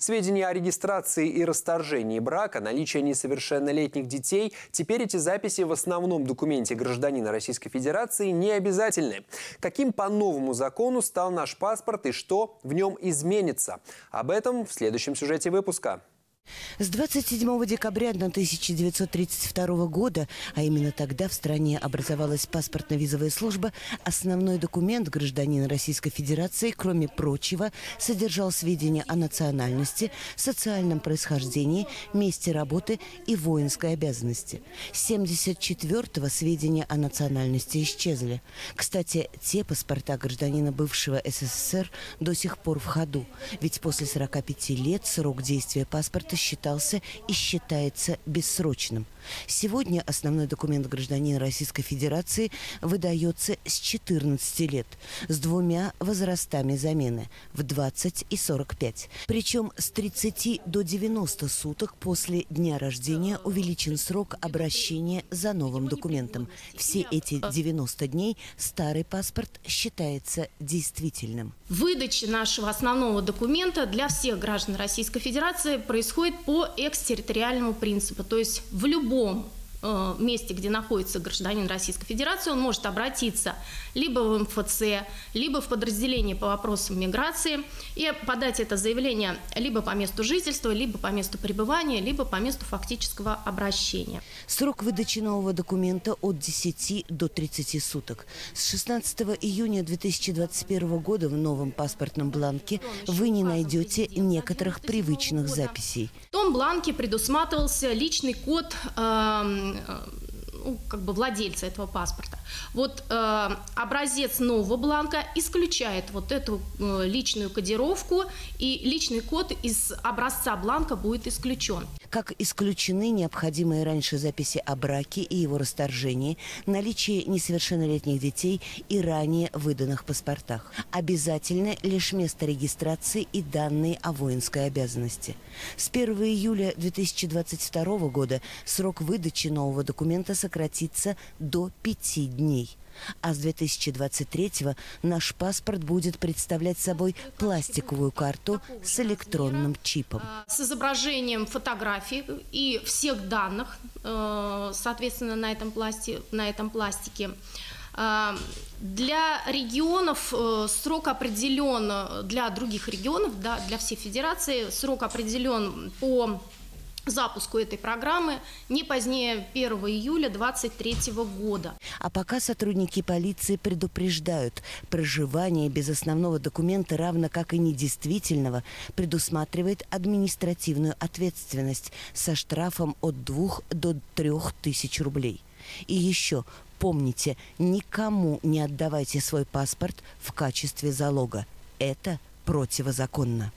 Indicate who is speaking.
Speaker 1: Сведения о регистрации и расторжении брака, наличие несовершеннолетних детей, теперь эти записи в основном документе гражданина Российской Федерации не обязательны. Каким по новому закону стал наш паспорт и что в нем изменится? Об этом в следующем сюжете выпуска.
Speaker 2: С 27 декабря 1932 года, а именно тогда в стране образовалась паспортно-визовая служба, основной документ гражданина Российской Федерации, кроме прочего, содержал сведения о национальности, социальном происхождении, месте работы и воинской обязанности. С 74-го сведения о национальности исчезли. Кстати, те паспорта гражданина бывшего СССР до сих пор в ходу, ведь после 45 лет срок действия паспорта считался и считается бессрочным. Сегодня основной документ гражданина Российской Федерации выдается с 14 лет, с двумя возрастами замены в 20 и 45. Причем с 30 до 90 суток после дня рождения увеличен срок обращения за новым документом. Все эти 90 дней старый паспорт считается действительным.
Speaker 3: Выдача нашего основного документа для всех граждан Российской Федерации происходит происходит по экстерриториальному принципу, то есть в любом месте, где находится гражданин Российской Федерации, он может обратиться либо в МФЦ, либо в подразделение по вопросам миграции и подать это заявление либо по месту жительства, либо по месту пребывания, либо по месту фактического обращения.
Speaker 2: Срок выдачи нового документа от 10 до 30 суток. С 16 июня 2021 года в новом паспортном бланке вы не найдете некоторых привычных записей.
Speaker 3: В том бланке предусматривался личный код э, ну, как бы владельца этого паспорта. Вот э, образец нового бланка исключает вот эту э, личную кодировку, и личный код из образца бланка будет исключен.
Speaker 2: Как исключены необходимые раньше записи о браке и его расторжении, наличие несовершеннолетних детей и ранее выданных паспортах. Обязательно лишь место регистрации и данные о воинской обязанности. С 1 июля 2022 года срок выдачи нового документа сократится до пяти дней. А с 2023 наш паспорт будет представлять собой пластиковую карту с электронным чипом.
Speaker 3: С изображением фотографий и всех данных, э, соответственно, на этом, пласти, на этом пластике. Э, для регионов э, срок определен, для других регионов, да, для всей федерации, срок определен по запуску этой программы не позднее 1 июля 2023 года.
Speaker 2: А пока сотрудники полиции предупреждают, проживание без основного документа, равно как и недействительного, предусматривает административную ответственность со штрафом от 2 до 3 тысяч рублей. И еще помните, никому не отдавайте свой паспорт в качестве залога. Это противозаконно.